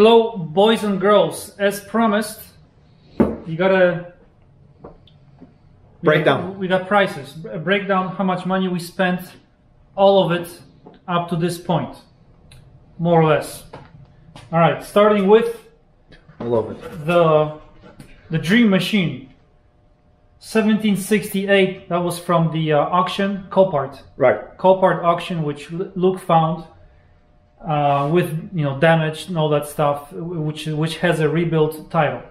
Hello, boys and girls. As promised, you gotta we Breakdown. got- We got prices. A breakdown how much money we spent, all of it up to this point, more or less. All right, starting with I love it. the the Dream Machine, 1768. That was from the uh, auction, Copart. Right. Copart auction, which Luke found uh, with you know damage and all that stuff, which which has a rebuilt title,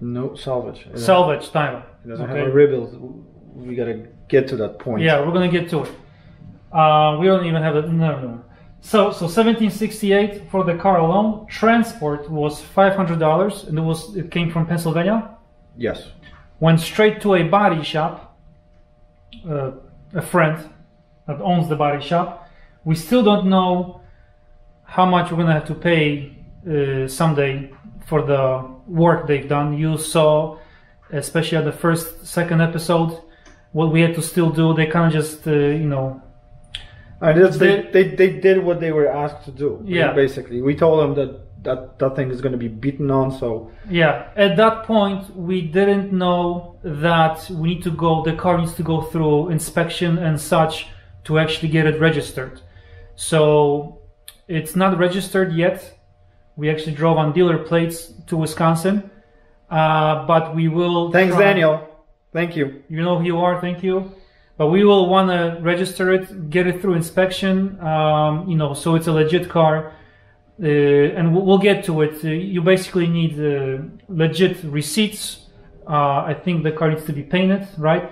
No salvage. It salvage title. It doesn't have a rebuild. We gotta get to that point. Yeah, we're gonna get to it. Uh, we don't even have it. No, no. So, so 1768 for the car alone. Transport was $500, and it was it came from Pennsylvania. Yes. Went straight to a body shop. Uh, a friend that owns the body shop. We still don't know how much we're gonna have to pay uh, someday for the work they've done. You saw, especially at the first, second episode, what we had to still do. They kind of just, uh, you know, that's, they, They- they, they did what they were asked to do. Yeah. Basically, we told them that that, that thing is going to be beaten on. So yeah. At that point, we didn't know that we need to go. The car needs to go through inspection and such to actually get it registered. So it's not registered yet. We actually drove on dealer plates to Wisconsin, uh, but we will. thanks, try- Daniel. Thank you. You know who you are. Thank you. But we will want to register it, get it through inspection. Um, you know, so it's a legit car, uh, and we'll, get to it. Uh, you basically need uh, legit receipts. Uh, I think the car needs to be painted, right,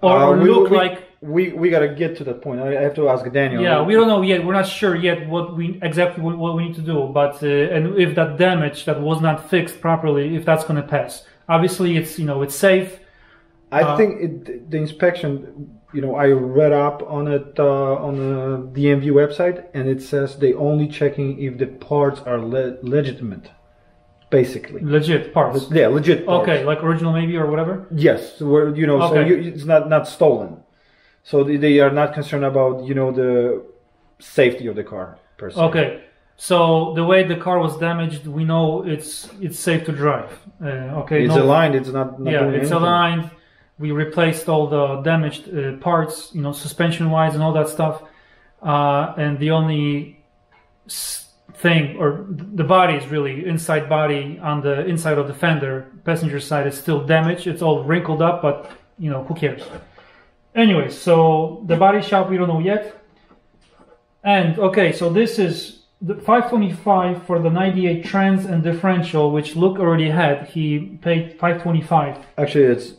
or, Uh, or look we- like. We we gotta get to that point. I have to ask Daniel. Yeah, we don't know yet. We're not sure yet what we exactly what, we need to do. But uh, and if that damage that was not fixed properly, if that's going to pass. Obviously, it's you know it's safe. I Uh, think it, the inspection. You know, I read up on it uh, on the DMV website, and it says they only checking if the parts are le- legitimate, basically. Legit parts. Yeah, legit. Parts. Okay, like original maybe or whatever. Yes, where you know, so you, it's not not stolen. So they, are not concerned about you know the safety of the car per se. Okay, so the way the car was damaged, we know it's it's safe to drive. Uh, okay, It's no- aligned. It's not. not yeah, it's anything. aligned. We replaced all the damaged uh, parts, you know, suspension wise and all that stuff. Uh, and the only thing, or the body is really inside body on the inside of the fender, passenger side is still damaged. It's all wrinkled up, but you know, who cares? Anyway, so the body shop we don't know yet. And okay, so this is the 525 for the 98 trans and differential, which Luke already had. He paid 525 Actually, it's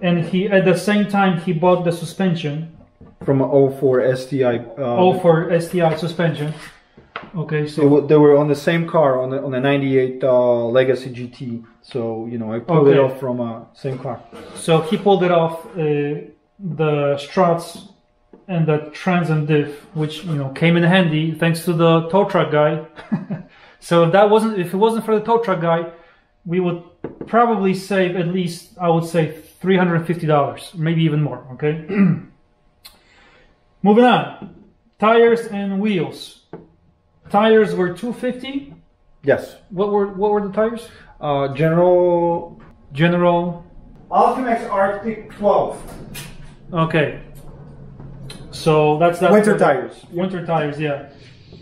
and he at the same time he bought the suspension from an 04 STI. Uh, all for STI suspension. Okay, so they were on the same car on the on the 98 uh, Legacy GT. So you know, I pulled it off from a same car. so he pulled it off uh, the struts and the trans and diff, which you know came in handy thanks to the tow truck guy. so if that wasn't if it wasn't for the tow truck guy, we would probably save at least I would say three hundred and fifty dollars, maybe even more. Okay. Moving on, tires and wheels. Tires were two fifty. Yes. What were what were the tires? Uh, General General. AltiMax Arctic 12 Okay. So that's that's winter tires. Winter tires, yeah.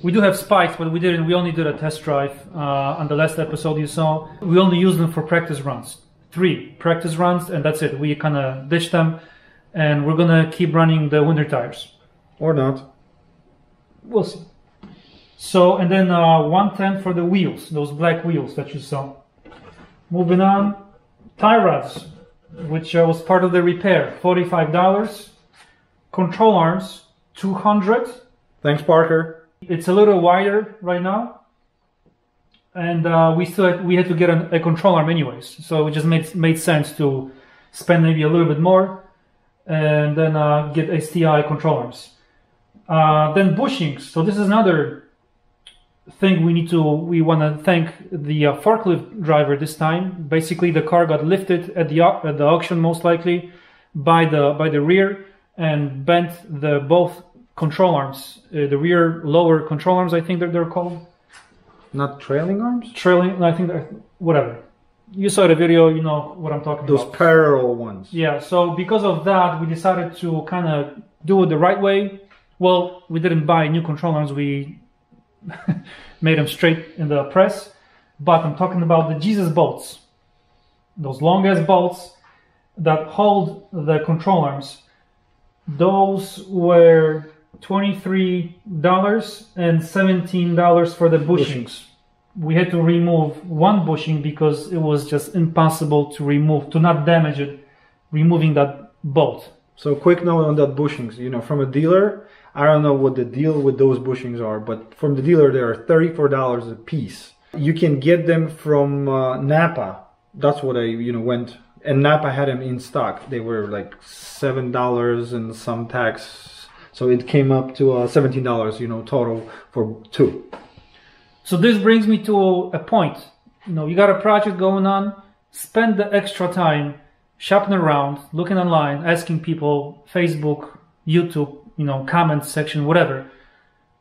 We do have spikes, but we didn't. We only did a test drive uh, on the last episode you saw. We only used them for practice runs, three practice runs, and that's it. We kind of ditched them, and we're gonna keep running the winter tires. Or not. We'll see. So and then uh, 110 for the wheels, those black wheels that you saw. Moving on, tie rods, which uh, was part of the repair, forty-five dollars. Control arms, two hundred. Thanks, Parker. It's a little wider right now, and uh, we still had, we had to get an, a control arm anyways. So it just made made sense to spend maybe a little bit more, and then uh, get STI control arms. Uh, then bushings. So this is another thing we need to we want to thank the uh, forklift driver this time. Basically, the car got lifted at the at the auction most likely by the by the rear and bent the both control arms, uh, the rear lower control arms, I think that they're called. Not trailing arms. trailing. I think that- whatever. You saw the video. You know what I'm talking Those about. Those parallel ones. Yeah, so because of that, we decided to kind of do it the right way. Well, we didn't buy new control arms, we made them straight in the press. But I'm talking about the Jesus bolts, those long ass bolts that hold the control arms. Those were $23 and $17 for the bushings. We had to remove one bushing because it was just impossible to remove, to not damage it, removing that bolt. So quick note on that bushings. You know, from a dealer, I don't know what the deal with those bushings are, but from the dealer they are thirty-four dollars a piece. You can get them from uh, Napa. That's what I you know went, and Napa had them in stock. They were like seven dollars and some tax, so it came up to uh, seventeen dollars. You know, total for two. So this brings me to a point. You know, you got a project going on, spend the extra time shopping around, looking online, asking people, Facebook, YouTube, you know, comment section, whatever,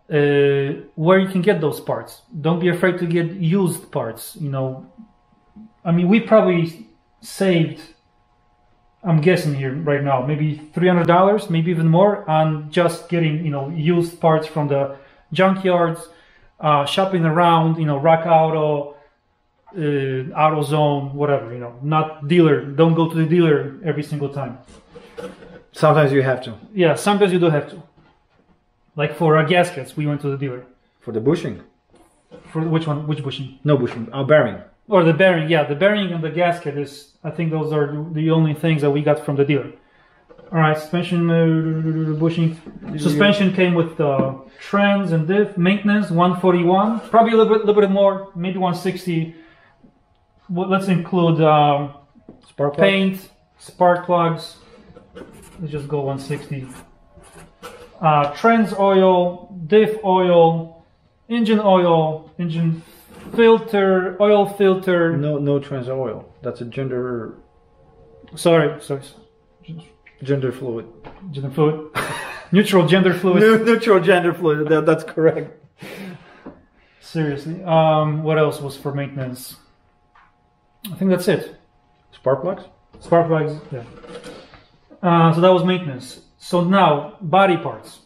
uh, where you can get those parts. Don't be afraid to get used parts. You know, I mean, we probably saved, I'm guessing here right now, maybe $300, maybe even more on just getting, you know, used parts from the junkyards, uh, shopping around, you know, Rock Auto, uh, AutoZone, whatever, you know, not dealer. Don't go to the dealer every single time. Sometimes you have to Yeah, sometimes you do have to. Like for our gaskets, we went to the dealer. for the bushing. For which one? Which bushing? No bushing, uh, bearing. Or the bearing? Yeah, the bearing and the gasket is. I think those are the only things that we got from the dealer. All right, suspension uh, bushing. Suspension came with uh, trans and diff. Maintenance 141, probably a little bit, little bit more, maybe 160. Well, let's include um, Spark plug? paint, spark plugs. Let's just go 160. Uh, trans oil, diff oil, engine oil, engine filter, oil filter. No, no trans oil. That's a gender Sorry, sorry, gender fluid. gender fluid, neutral gender fluid. Neutral gender fluid. That, that's correct. Seriously. Um, what else was for maintenance? I think that's it. Spark plugs. Spark plugs, yeah. Uh, so that was maintenance. So now body parts,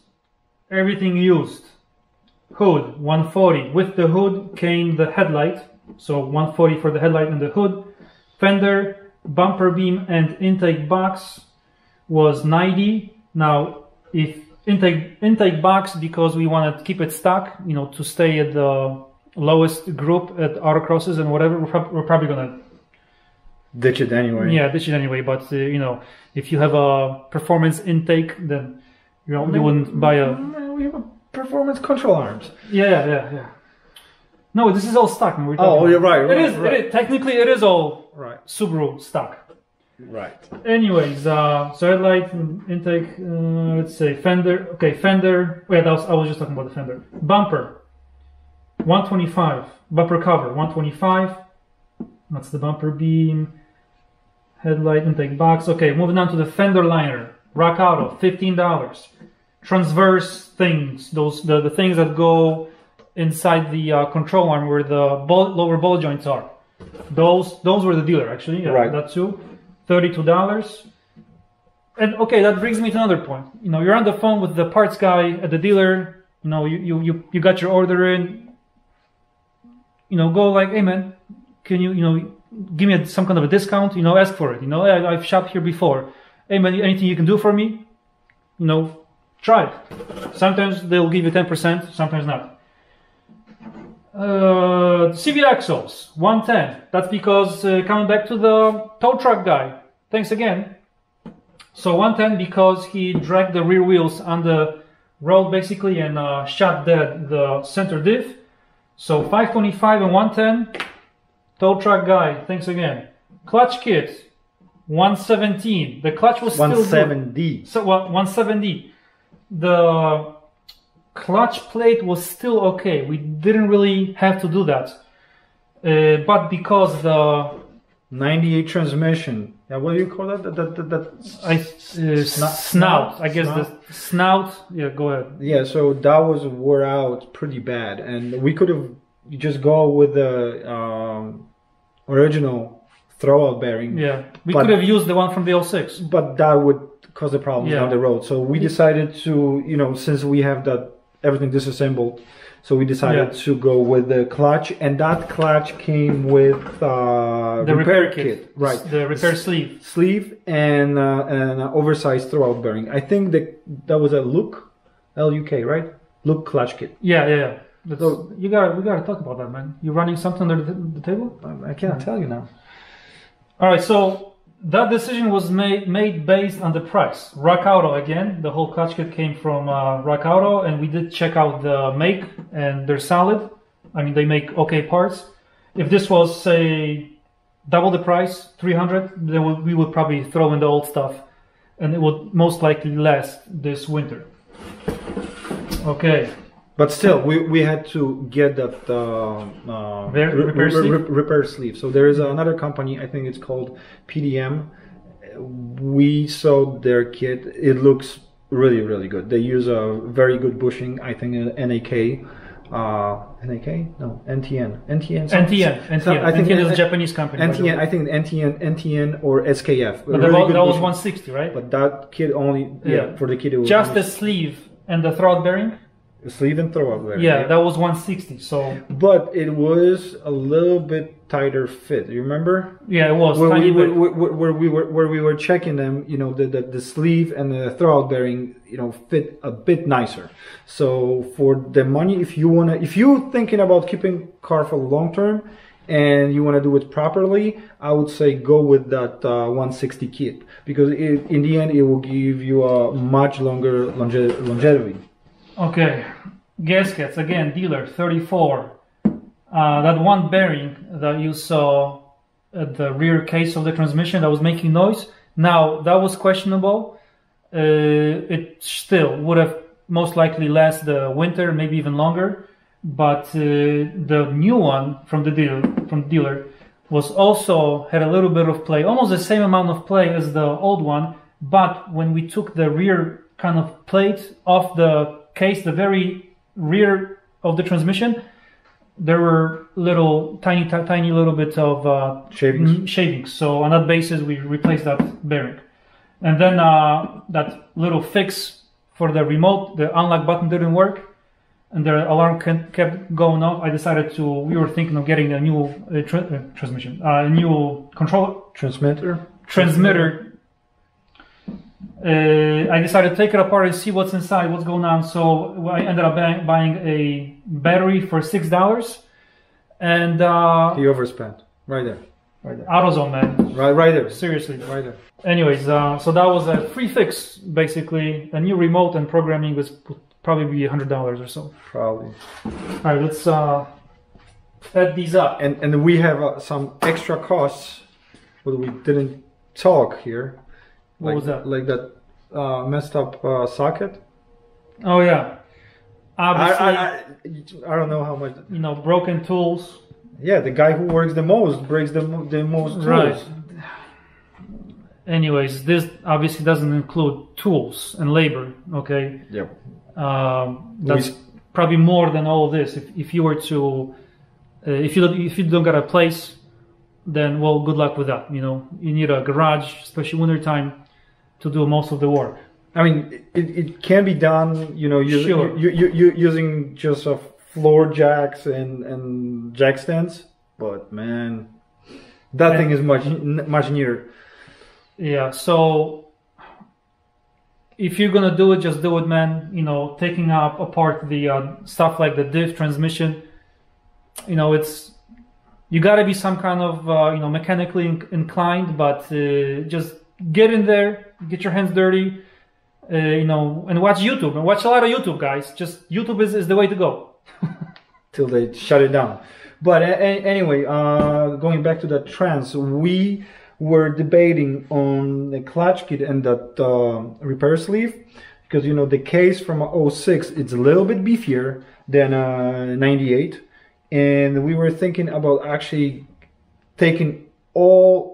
everything used. Hood 140. With the hood came the headlight. So 140 for the headlight and the hood. Fender, bumper beam, and intake box was 90. Now, if intake intake box because we want to keep it stock, you know, to stay at the lowest group at autocrosses and whatever, we're, we're probably gonna Ditch it anyway. yeah, ditch it anyway. But uh, you know, if you have a performance intake, then you know you wouldn't buy a. Mm, We have a performance control arms. Yeah, yeah, yeah. No, this is all stock. We're Oh, you're right, right, it is. right. It is. Technically, it is all Right. Subaru stock. Right. Anyways, uh, so headlight intake. Uh, let's say fender. Okay, fender. Wait, that was, I was just talking about the fender. Bumper. 125. Bumper cover. 125. That's the bumper beam. Headlight intake box. Okay, moving on to the fender liner. Rock Auto. Fifteen dollars. Transverse things. Those the, the things that go inside the uh, control arm where the ball, lower ball joints are. Those those were the dealer actually. Yeah, Right. That too. Thirty-two dollars. And okay, that brings me to another point. You know, you're on the phone with the parts guy at the dealer. You know, you you you, you got your order in. You know, go like, hey man, can you you know give me some kind of a discount? You know, ask for it. You know, I, I've shopped here before. Hey man, anything you can do for me? You know, try it. Sometimes they'll give you ten percent, sometimes not. Uh, CV axles, 110. That's because uh, coming back to the tow truck guy. Thanks again. So 110 because he dragged the rear wheels on the road basically and uh, shot dead the center diff. So 525 and 110. Tow truck guy. Thanks again. Clutch kit, 117. The clutch was One still good. seven D. So well, 170. The clutch plate was still okay. We didn't really have to do that. Uh, but because the Ninety eight transmission. Yeah, what do you call that? That that, that, that I, uh, Snout- snout, I guess snout? the snout. Yeah, go ahead. Yeah, so that was wore out pretty bad, and we could have just go with the um, original throwout bearing. Yeah, we But- could have used the one from the 06. But that would cause a problem Yeah. down the road. So we decided to, you know, since we have that everything disassembled, so we decided Yeah. to go with the clutch, and that clutch came with uh, The repair, kit. right? The repair sleeve. sleeve and uh, an oversized throwout bearing. I think that that was a LuK, L U K, right? LuK clutch kit. Yeah, yeah, yeah. That's, So- you got we got to talk about that, man. You running something under the, the table? I- I cannot tell you now. All right, so that decision was made made based on the price. Rock Auto again. The whole clutch kit came from uh, Rock Auto, and we did check out the make, and they're solid. I mean, they make okay parts. If this was say double the price, three hundred, then we- we would probably throw in the old stuff, and it would most likely last this winter. Okay. But still, we, we had to get that uh, uh, Ver- re- repair sleeve? re- repair sleeve. So there is another company, I think it's called PDM. We saw their kit. It looks really, really good. They use a very good bushing. I think uh, NAK. Uh, NAK? No, NTN. NTN. NTN, NTN. some- I think NTN is a Japanese company. by the way. NTN. I think NTN, NTN or SKF. But Really that, was, that was 160, right? But that kit only, yeah, Yeah. for the kit it was Just the sleeve and the throwout bearing. Sleeve and throw up there. Yeah, that was 160. So But it was a little bit tighter fit. You remember yeah, it was where tiny we, bit. where, where, where we were where we were checking them? You know, the, the the sleeve and the throwout bearing, you know, fit a bit nicer. So for the money, if you wanna, if you're thinking about keeping car for long term. And you want to do it properly, I would say go with that uh, 160 kit because it, in the end it will give you a much longer longe- longevity. Okay, gaskets again, dealer 34. Uh, that one bearing that you saw at the rear case of the transmission that was making noise. Now that was questionable. Uh, it still would have most likely last the winter, maybe even longer. But uh, the new one from the dealer, from the dealer, was also had a little bit of play, almost the same amount of play as the old one. But when we took the rear kind of plate off the case, the very rear of the transmission, there were little tiny, ti- tiny little bits of uh, Shavings. shavings. So on that basis, we replaced that bearing, and then uh, that little fix for the remote, the unlock button didn't work, and the alarm kept going off. I decided to. We were thinking of getting a new uh, tra- uh, transmission, uh, a new control Transmitter. transmitter. Uh, I decided to take it apart and see what's inside, what's going on. So I ended up buying, buying a battery for six dollars, and uh, He overspent. Right there. Right there. AutoZone, man, Right, right there. seriously. Right there. Anyways, uh, so that was a free fix, basically. A new remote and programming was would probably be hundred dollars or so. Probably. All right, let's uh, add these up. And and we have uh, some extra costs, but we didn't talk here. What like, was that? Like that uh, messed up uh, socket. Oh yeah, I, obviously, I, I I don't know how much. you know, broken tools. Yeah, the guy who works the most breaks the the most tools. Right. Anyways, this obviously doesn't include tools and labor. Okay, Yep. um, that's We- probably more than all of this. If, if you were to, uh, if you don't, if you don't got a place, then well, good luck with that. You know, you need a garage, especially winter time, to do most of the work. I mean, it, it can be done. You know, using Sure. you, you, you, using just a floor jacks and and jack stands. But man, that Yeah. thing is much much neater. Yeah. So if you're gonna do it, just do it, man. You know, taking up apart the uh, stuff like the diff transmission. You know, it's you got to be some kind of uh, you know mechanically in- inclined, but uh, just get in there, get your hands dirty. Uh, you know, and watch YouTube and watch a lot of YouTube, guys. Just YouTube is, is the way to go. till they shut it down. But a- a- anyway, uh, going back to that trans, we were debating on the clutch kit and that uh, repair sleeve because you know the case from a 06 it's a little bit beefier than a 98 and we were thinking about actually taking all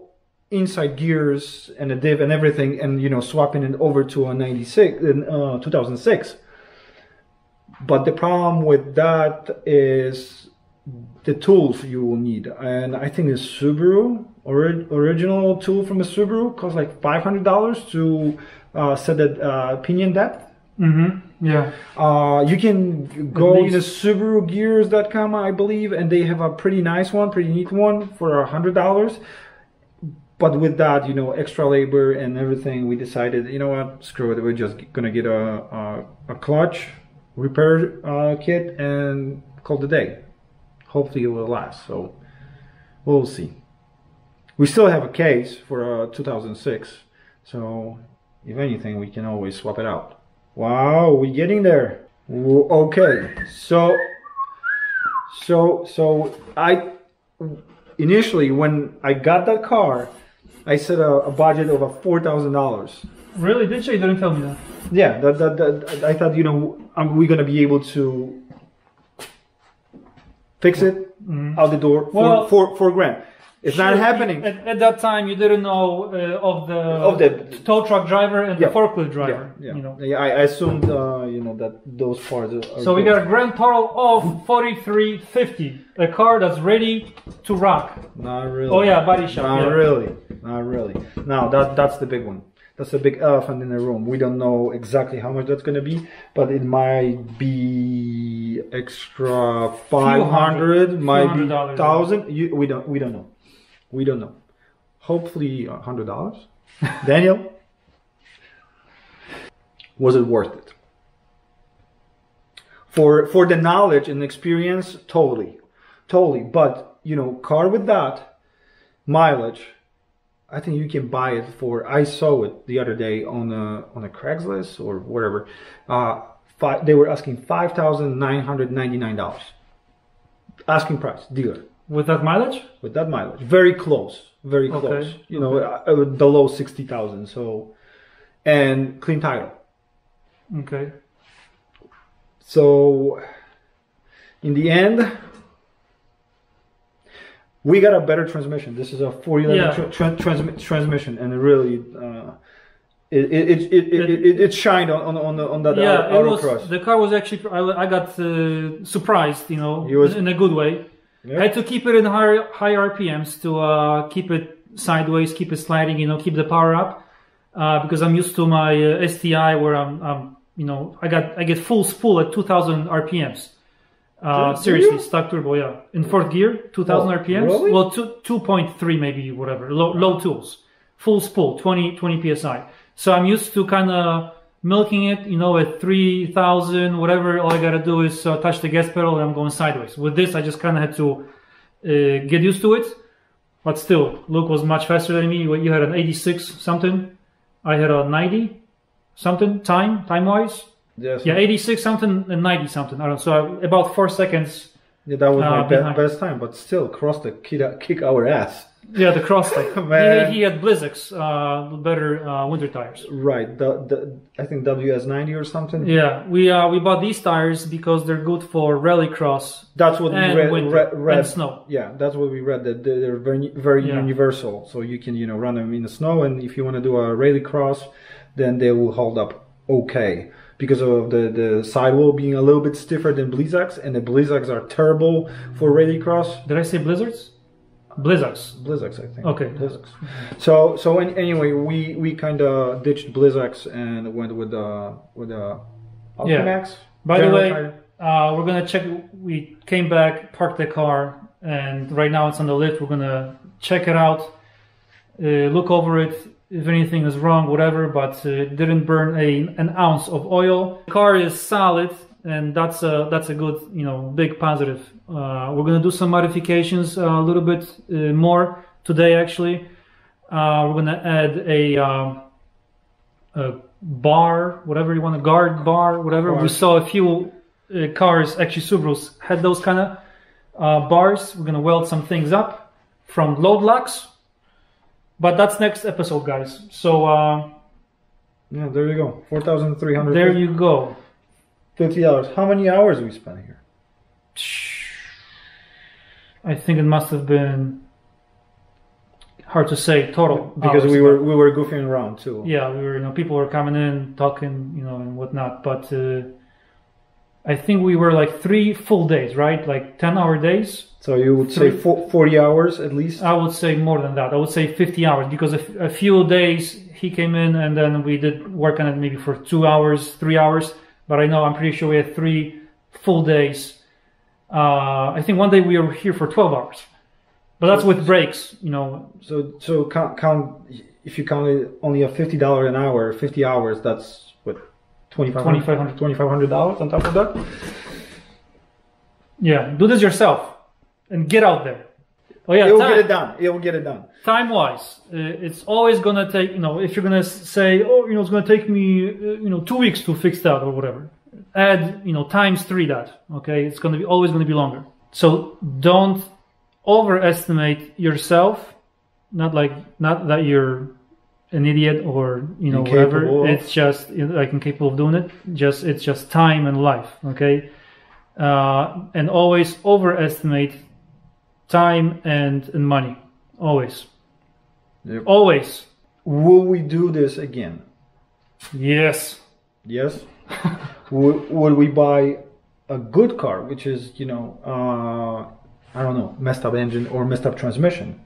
inside gears and the diff and everything and you know swapping it over to a 96 uh, 2006 but the problem with that is the tools you will need. And I think the Subaru ori- original tool from a Subaru costs like five hundred dollars to uh, set the uh, pinion depth. Mm-hmm. Yeah. Uh, you can go to SubaruGears.com, I believe, and they have a pretty nice one, pretty neat one for a hundred dollars. But with that, you know, extra labor and everything, we decided, you know what, screw it. We're just gonna get a a, a clutch repair uh, kit and call a day. Hopefully, it will last. So we'll see. We still have a case for uh, 2006, so if anything, we can always swap it out. Wow, we're getting there. Okay, so so so I initially when I got that car, I set a, a budget of four thousand dollars. Really? Did you? You didn't tell me that. Yeah, that, that, that I thought you know we're we gonna be able to fix it mm-hmm. out the door for Well- for four grand. It's not happening. At, at that time, you didn't know uh, of the Of the- tow truck driver and Yeah. the forklift driver. yeah, yeah. You know. Yeah, I assumed uh, you know that those parts are. So we got a grand total of forty-three fifty. A car that's ready to rock. Not really. Oh yeah, body shop. Not yeah. really. Not really. No, that that's the big one. That's the big elephant in the room. We don't know exactly how much that's gonna be, but it might be extra five hundred, hundred might be thousand. We don't we don't know. We don't know. Hopefully a hundred dollars. Daniel, was it worth it? For for the knowledge and experience, totally, totally. But you know, car with that mileage, I think you can buy it for. I saw it the other day on a on a Craigslist or whatever. Uh, five, they were asking five thousand nine hundred ninety nine dollars. Asking price, dealer With that mileage? with that mileage, very close, very Okay, close. You know, uh, below sixty thousand. So, and clean title. Okay. So, in the end, we got a better transmission. This is a 411 Yeah. tra- tra- transmi- transmission, and it really, uh, it, it, it, it, it, it, shined on, on, on, the, on that yeah, auto, it was. The car was actually. I, I got uh, surprised. You know, was- in a good way. Yeah. I had to keep it in high high RPMs to uh, keep it sideways, keep it sliding. You know, keep the power up uh, because I'm used to my uh, STI where I'm, I'm. You know, I got I get full spool at 2,000 RPMs. Uh, Do- do seriously, you? stock turbo, yeah. In fourth gear, 2,000 Oh, RPMs. really? Well, two, 2.3 maybe, whatever. Low, low tools. Full spool, 20, 20 PSI. So I'm used to kind of milking it, you know, at 3,000, whatever. All I got to do is uh, touch the gas pedal and I'm going sideways. With this, I just kind of had to uh, get used to it. But still, Luke was much faster than me. You had an 86 something. I had a 90 something time, time wise. yes. Yeah, 86 something and 90 something. I don't know. So about four seconds. Yeah, that was uh, my be- best time, but still, cross the kick, kick our ass. Yeah, the Crosstrek. Man. He, he had Blizzaks, uh, better uh, winter tires. Right. The, the I think WS90 or something. Yeah, we uh, we bought these tires because they're good for rallycross That's what and we read. winter read, read. and snow. Yeah, that's what we read. That they're they're very very Yeah. universal. So you can you know run them in the snow, and if you want to do a rally cross, then they will hold up okay because of the the sidewall being a little bit stiffer than Blizzaks, and the Blizzaks are terrible for rally cross. Did I say Blizzards? Blizzaks. Blizzaks, I think. Okay. Blizzaks. So so an- anyway, we we kind of ditched Blizzaks and went with uh with uh Yeah. AltiMax. By the way, uh, we're gonna check. We came back, parked the car, and right now it's on the lift. We're gonna check it out, uh, look over it. If anything is wrong, whatever, but uh, didn't burn a an ounce of oil. The car is solid, and that's a that's a good you know big positive. Uh, we're gonna do some modifications uh, a little bit uh, more today. Actually, uh, we're gonna add a. Um, a bar, whatever you want, a guard bar, whatever. We saw a few uh, cars, actually Subarus, had those kind of uh, bars. We're gonna weld some things up from load locks, but that's next episode, guys. So uh, Yeah, there you go. Four thousand three hundred. there you go. Fifty hours. How many hours we spent here? I think it must have been hard to say total Because hours, we were we were goofing around too. yeah, we were you know people were coming in talking you know and whatnot, but uh, I think we were like three full days, right? Like 10 hour days. So you would say Three. fo- 40 hours at least? I would say more than that. I would say 50 hours because a, f- a few days he came in and then we did work on it maybe for two hours, three hours. But I know I'm pretty sure we had three full days. Uh, I think one day we were here for 12 hours, but that's with breaks, you know. So so count, count if you count it only a fifty dollar an hour, fifty hours. That's what twenty five $2,500. twenty five hundred dollars on top of that. Yeah, do this yourself and get out there. Oh yeah, it will time, get it done. It will get it done. time wise, uh, it's always gonna take. You know, if you're gonna say, oh, you know, it's gonna take me, uh, you know, two weeks to fix that or whatever. Add, you know, times three that. Okay, it's gonna be always gonna be longer. So don't overestimate yourself. Not like not that you're an idiot or you know whatever. Incapable of. It's just like incapable of doing it. Just it's just time and life. Okay, uh, and always overestimate time and, and money. Always. Yep. Always. Will we do this again? Yes. Yes. would, would we buy a good car, which is you know uh, I don't know messed up engine or messed up transmission?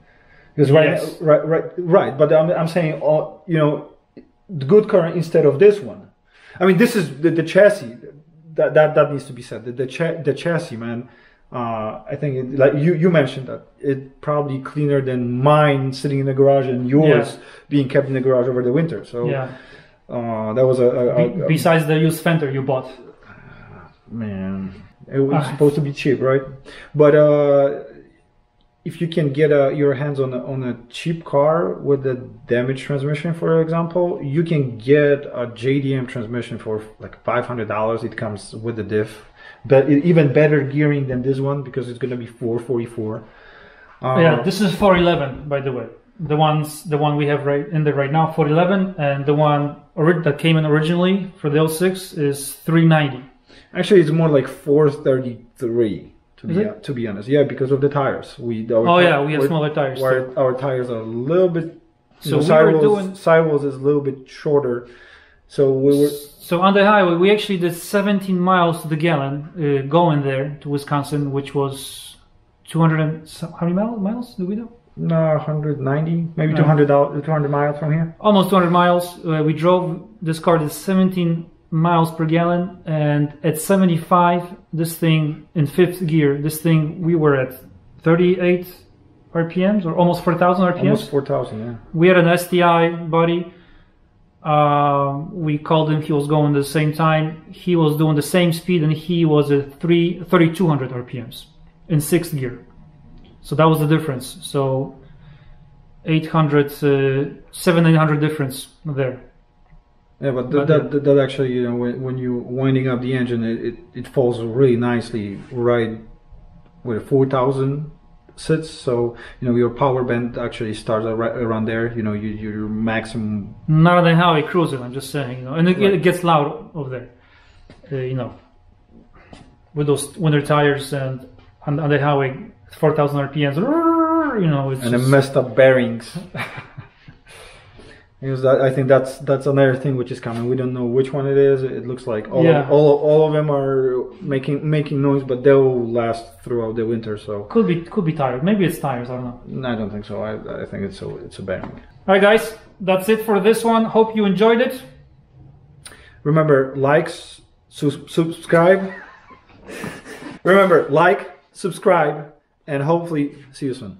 Because right, Yes. right, right, right. But I'm, I'm saying uh, you know the good car instead of this one. I mean, this is the, the chassis. That, that that needs to be said. The the, cha- the chassis, man. Uh, I think it, like you you mentioned that it probably cleaner than mine sitting in the garage and yours Yeah. being kept in the garage over the winter. So Yeah. uh, that was a, a, a, Be- besides the used Fender you bought. man it was Ah. supposed to be cheap right but uh if you can get uh, your hands on a, on a cheap car with a damaged transmission for example you can get a jdm transmission for like $500 it comes with the diff but it, even better gearing than this one because it's going to be 444 uh, yeah, this is 411 by the way. The ones the one we have right in there right now 411 and the one that came in originally for the 06 is 390. actually it's more like 433 to Is be it? to be honest yeah because of the tires we our Oh yeah, we have smaller tires. where our tires are a little bit So we were sidewalls, doing- sidewalls is a little bit shorter so we were So on the highway, we actually did 17 miles to the gallon uh, going there to Wisconsin, which was 200 and so- how many miles? Miles did we do? no 190 maybe No. 200 200 miles from here Almost 200 miles. Uh, we drove this car to 17 miles per gallon, and at 75, this thing in fifth gear, this thing we were at 38 RPMs or almost 4,000 RPMs. almost 4000 yeah We had an STI buddy. Um, we called him. He was going the same time. He was doing the same speed, and he was at three, 3,200 RPMs in sixth gear. So that was the difference. So 800, uh, 7, 800 difference there. Yeah but, But, that, that, that actually you know when, when you winding up the engine it, it, it falls really nicely right where 4000 sits so you know your power band actually starts ar- around there you know you, your maximum Not than how I cruise it. I'm just saying, you know, and it, Right. it gets loud over there. Uh, you know, with those winter tires and on, on the highway, 4,000 RPMs. You know, it's and the just, messed up bearings. Because that, I think that's that's another thing which is coming. We don't know which one it is. It looks like all Yeah. all all of them are making making noise, but they'll last throughout the winter. So could be could be tires. Maybe it's tires. I don't know. I don't think so. I, I think it's a it's a bearing. All right, guys, that's it for this one. Hope you enjoyed it. Remember, likes, su- subscribe. Remember, like, subscribe, and hopefully see you soon.